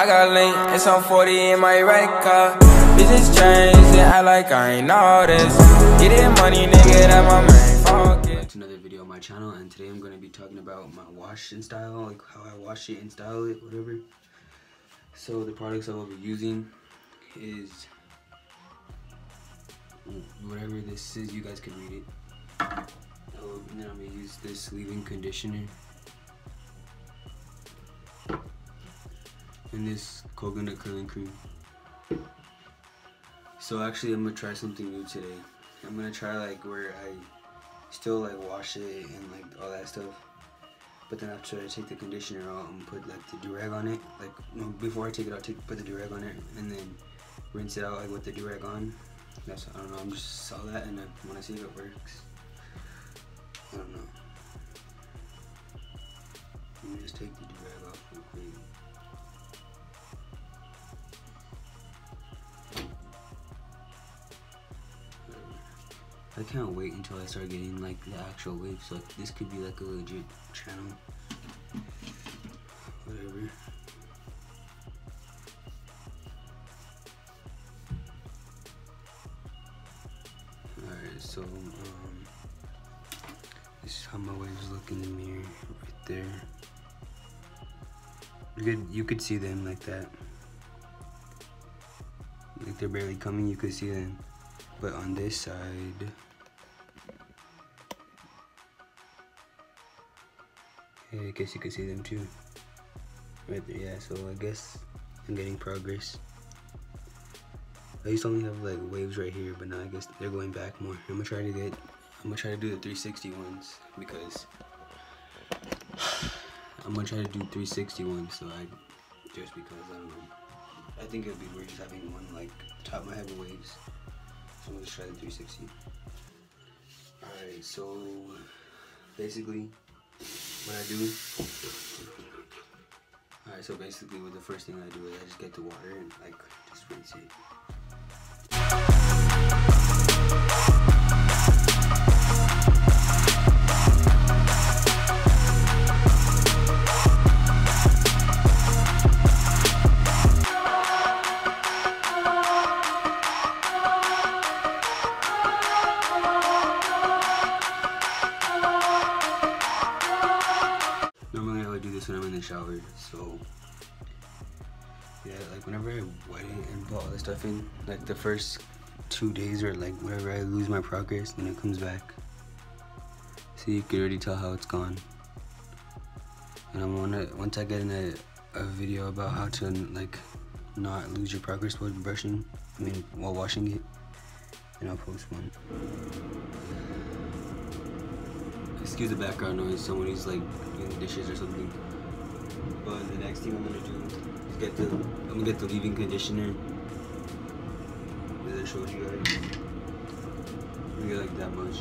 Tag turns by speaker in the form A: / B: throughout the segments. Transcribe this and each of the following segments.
A: I got link and some 40 in my right car. Bitches change and act like I ain't all this. Get it money, nigga, that my main focus.
B: to another video on my channel and today I'm to be talking about my wash and style like how I wash it and style it whatever so the products I will be using is whatever this is you guys can read it oh, and then I'm to use this leave-in conditioner and this coconut curling cream so actually I'm to try something new today I'm to try like where I still like wash it and like all that stuff. But then after I take the conditioner out and put like the durag on it, like before I take it out, take put the durag on it and then rinse it out like with the durag on. That's I don't know. I'm just saw that and I want to see if it works. I don't know. Let me just take the I can't wait until I start getting like the actual waves. Like this could be like a legit channel. Whatever. Alright, so um this is how my waves look in the mirror right there. You could you could see them like that. Like they're barely coming, you could see them. But on this side, yeah, I guess you can see them too. Right there, yeah, so I guess I'm getting progress. I used to only have like waves right here, but now I guess they're going back more. I'm gonna try to get, I'm gonna try to do the 360 ones because I'm gonna try to do 360 ones, so I, just because, I don't know. I think it'd be weird just having one like top my head with waves. So let's try the 360. Alright, so basically what I do. Alright, so basically what the first thing I do is I just get the water and like just rinse it. Like the first two days or like whenever I lose my progress, then it comes back. See, you can already tell how it's gone. And I'm gonna once I get in a, a video about how to like not lose your progress while brushing, I mean while washing it, and I'll post one. Excuse the background noise, somebody's like doing dishes or something. But the next thing I'm gonna do is get the I'm gonna get the leave-in conditioner that I showed you guys. We like that much.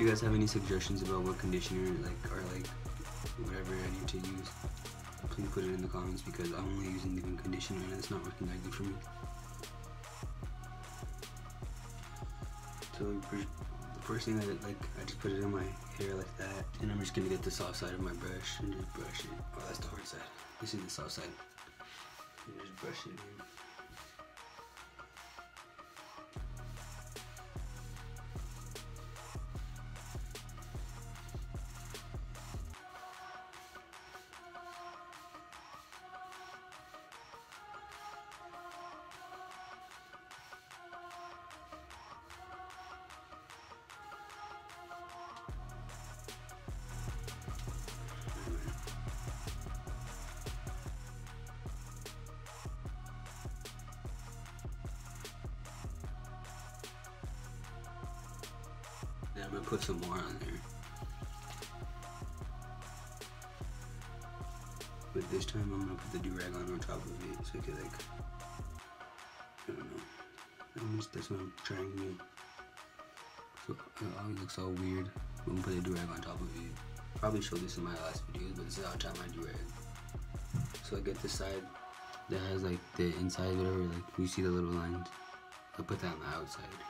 B: You guys have any suggestions about what conditioner like or like whatever I need to use, please put it in the comments because I'm only using the conditioner and it's not working that good for me. So the first thing I like I just put it in my hair like that and I'm just gonna get the soft side of my brush and just brush it. Oh that's the hard side. This is the soft side. And just brush it in. I'm gonna put some more on there. But this time I'm gonna put the do-rag on on top of it so it could like, I don't know. I'm that's what I'm trying do. So it always looks all weird when we put a durag on top of it. Probably showed this in my last videos, but this is how I tie my durag. So I get the side that has like the inside, whatever, like you see the little lines. I put that on the outside.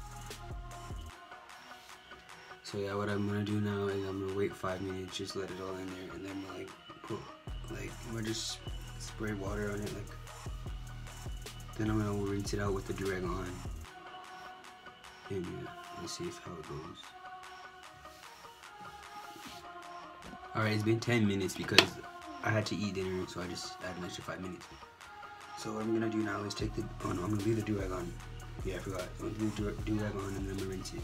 C: So
B: yeah, what I'm gonna do now is I'm gonna wait five minutes, just let it all in there, and then like put like gonna just spray water on it, like. Then I'm gonna rinse it out with the durag on, and yeah, let's see if how it goes. All right, it's been 10 minutes because I had to eat dinner, so I just added an extra five minutes. So what I'm gonna do now is take the, oh no, I'm gonna leave the durag on. Yeah, I forgot. I'm gonna leave the durag on and then I'm gonna rinse it.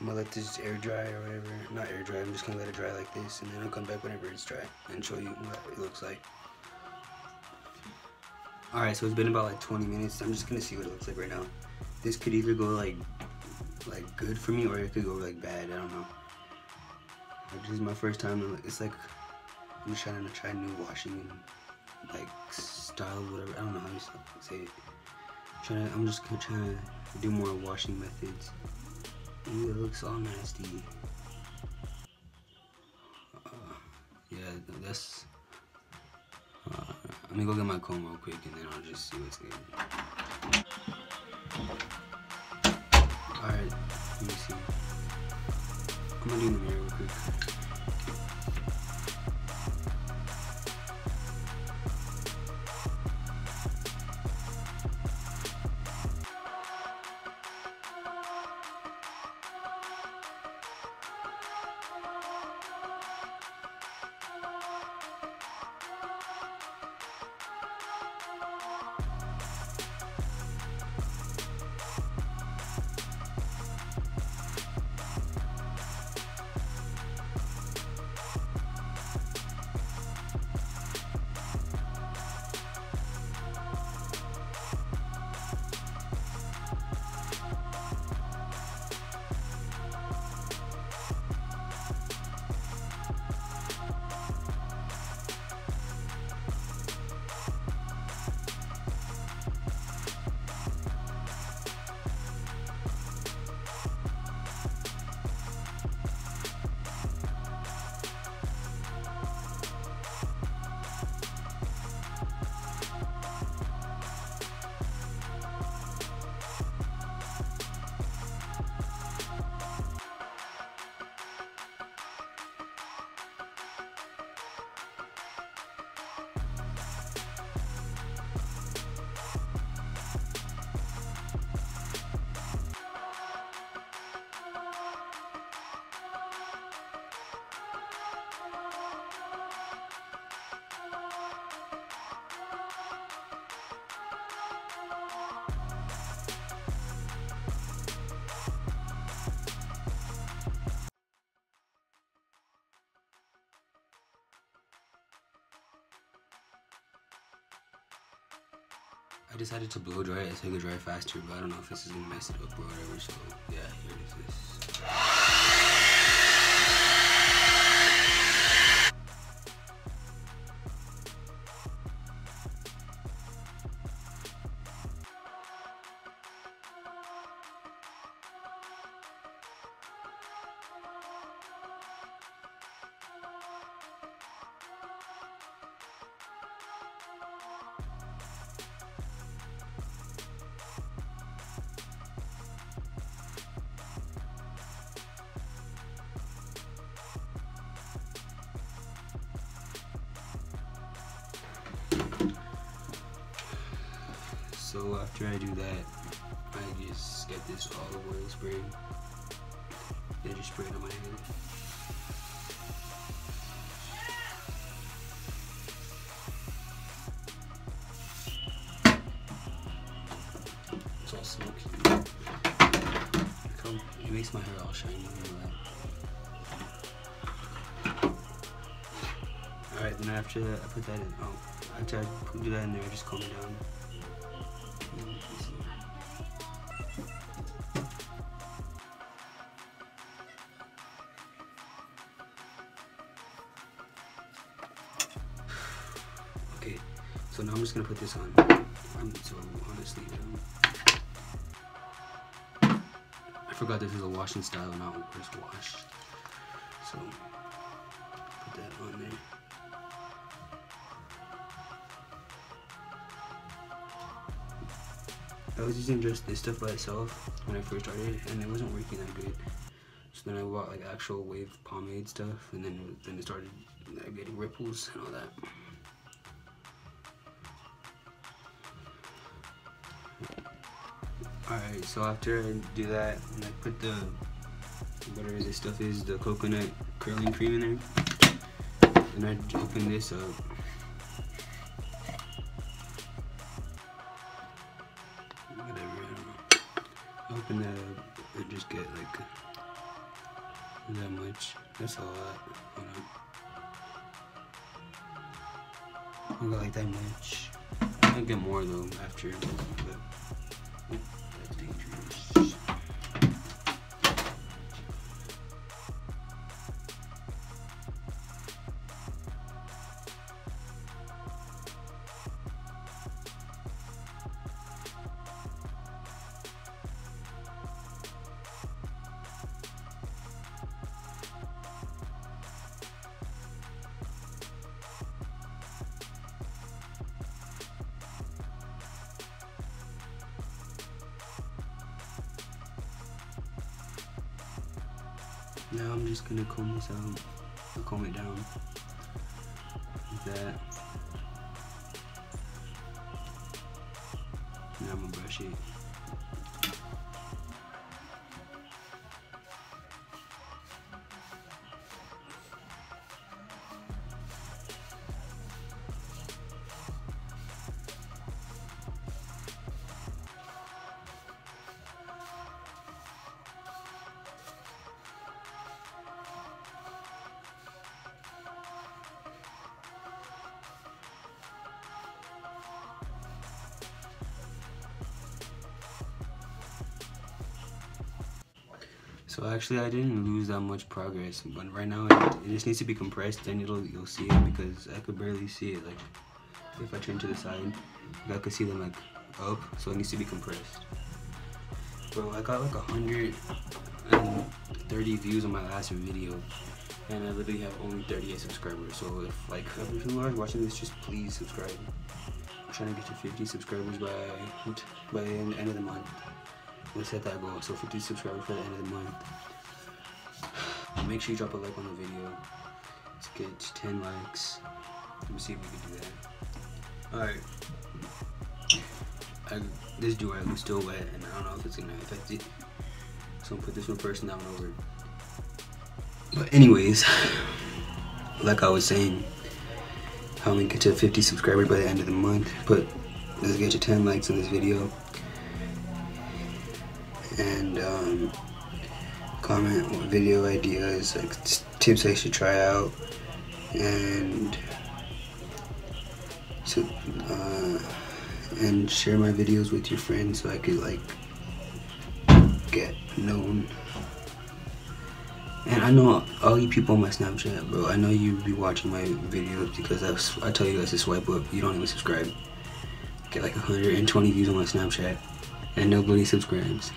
B: I'm gonna let this air dry or whatever. Not air dry, I'm just gonna let it dry like this and then I'll come back whenever it's dry and show you what it looks like. Alright, so it's been about like 20 minutes. I'm just gonna see what it looks like right now. This could either go like like good for me or it could go like bad. I don't know. Like, this is my first time. It's like I'm just trying to try new washing like style, whatever. I don't know how you say it. Trying to, I'm just gonna try to do more washing methods. Ooh, it looks all nasty. Uh, yeah, that's. Uh, let me go get my comb real quick and then I'll just see what's good. Alright, let me see. I'm gonna do the mirror real quick. Decided to blow dry it so it could dry faster, but I don't know if this is gonna mess it up or whatever, so yeah, here it is. So after I do that, I just get this olive oil spray. Then just spray it on my head. It's all smoky. It makes my hair all shiny. Alright, then after that, I put that in. Oh, after I do that in there, I just calm it down. Okay, so now I'm just gonna put this on. Um, so honestly, um, I forgot this is a washing style, not just washed. So I was using just this stuff by itself when I first started, and it wasn't working that good. So then I bought like actual wave pomade stuff, and then then it started like, getting ripples and all that. Alright, so after I do that, and I put the whatever this stuff is, the coconut curling cream in there, and I open this up. Open that up and just get like that much. That's a lot. I got like that much. I'll get more though after. But that's dangerous. Now I'm just gonna comb this out. I'll comb it down. That. Now I'm gonna brush it. So actually, I didn't lose that much progress, but right now it, it just needs to be compressed. and it'll you'll see it because I could barely see it. Like if I turn to the side, I could see them like up. So it needs to be compressed. Bro, I got like hundred and thirty views on my last video, and I literally have only 38 subscribers. So if like if you are watching this, just please subscribe. I'm trying to get to 50 subscribers by by the end of the month. Let's hit that goal. So 50 subscribers for the end of the month. Make sure you drop a like on the video. Let's get 10 likes. Let me see if we can do that. Alright. I, This do-rag is still wet and I don't know if it's gonna affect it. So I'm gonna put this one first and that one over. But anyways, like I was saying, I how we get to 50 subscribers by the end of the month. But let's get to 10 likes on this video and um, comment what video ideas, like tips I should try out, and so uh, and share my videos with your friends so I could like get known. And I know all you people on my Snapchat, bro. I know you be watching my videos because I, I tell you guys to swipe up. You don't even subscribe. Get like 120 views on my Snapchat, and nobody subscribes.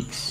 B: Peace.